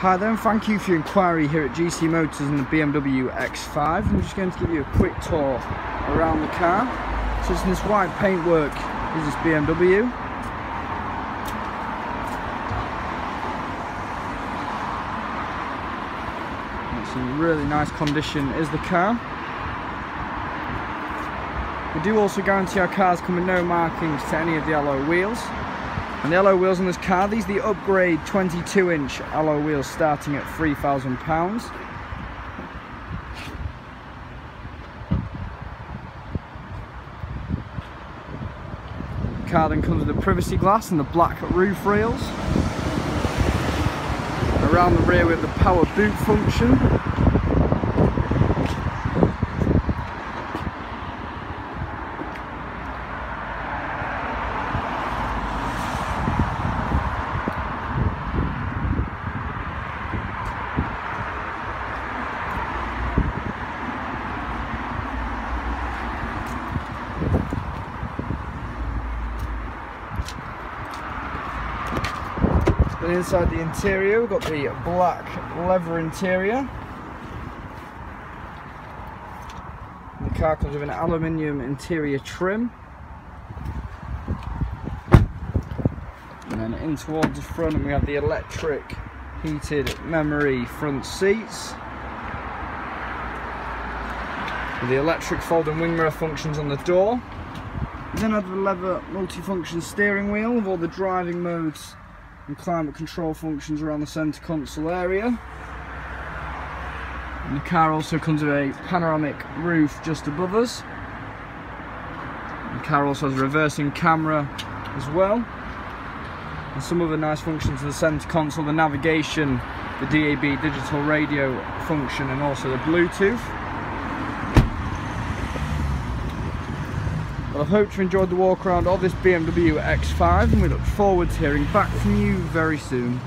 Hi there and thank you for your inquiry here at GC Motors and the BMW X5. I'm just going to give you a quick tour around the car. So it's in this white paintwork is this BMW. It's in really nice condition is the car. We do also guarantee our cars come with no markings to any of the alloy wheels. And the alloy wheels on this car, these are the upgrade 22 inch alloy wheels starting at £3,000. The car then comes with the privacy glass and the black roof rails. Around the rear we have the power boot function Then inside the interior, we've got the black leather interior. The car comes with an aluminium interior trim. And then in towards the front we have the electric heated memory front seats. The electric folding wing mirror functions on the door. Then have the leather multifunction steering wheel with all the driving modes and climate control functions around the centre console area. And the car also comes with a panoramic roof just above us. The car also has a reversing camera as well. And some other nice functions in the centre console, the navigation, the DAB digital radio function and also the Bluetooth. Well, I hope you enjoyed the walk around of this BMW X5 and we look forward to hearing back from you very soon.